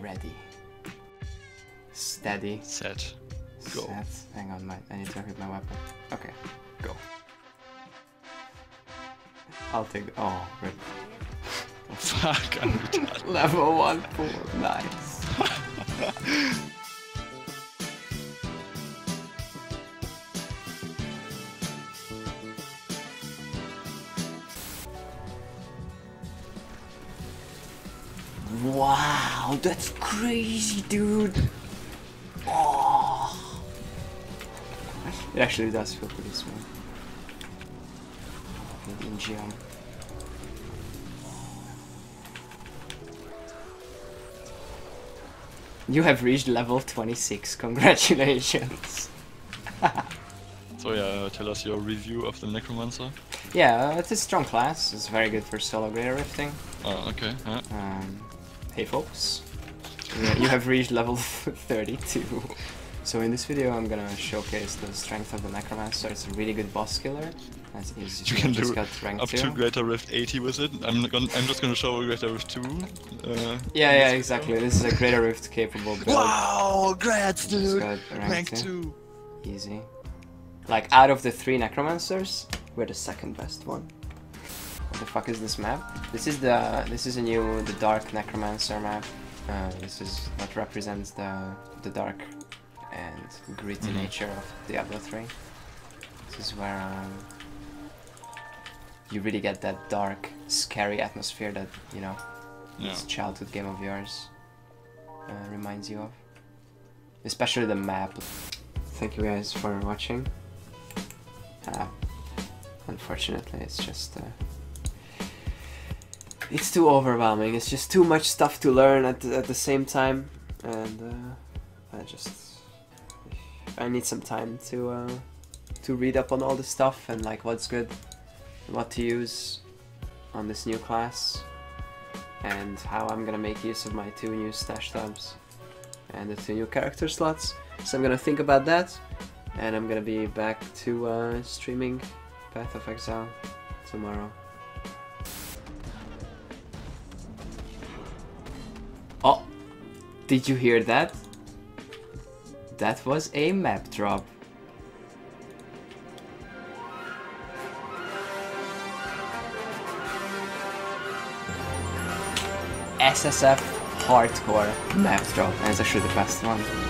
Ready. Steady. Set. Go. Set. Hang on, my, I need to equip my weapon. Okay, go. I'll take. Oh, rip. Oh, fuck, I'm retarded. Level one pool. Nice. Wow, that's crazy, dude. Oh. It actually does feel pretty smooth. In gym. You have reached level 26. Congratulations. So yeah, tell us your review of the Necromancer. Yeah, it's a strong class. It's very good for solo greater rifting. Oh, okay. Yeah. Um, hey folks, you have reached level 32. So in this video I'm gonna showcase the strength of the Necromancer. It's a really good boss killer. As is, You can just do got rank up 2. to Greater Rift 80 with it. I'm gonna, I'm just gonna show Greater Rift 2. Uh, Yeah, yeah, exactly. This is a greater rift capable build. Wow, grats, dude! rank Rank 2. 2. Easy. Like out of the three necromancers, we're the second best one. What the fuck is this map? This is the this is a new the dark necromancer map. Uh, this is what represents the the dark and gritty Mhm. nature of Diablo 3. This is where um, you really get that dark, scary atmosphere that you know Yeah. this childhood game of yours uh, reminds you of. Especially the map. Thank you guys for watching. Uh, unfortunately, it's just. It's too overwhelming. It's just too much stuff to learn at the, at the same time, and uh, I just I need some time to uh, to read up on all the stuff and like what's good, what to use on this new class, and how I'm gonna make use of my two new stash tabs and the two new character slots. So I'm gonna think about that, and I'm gonna be back to uh, streaming Path of Exile tomorrow. Oh, did you hear that? That was a map drop. SSF Hardcore map drop, and it's actually the best one.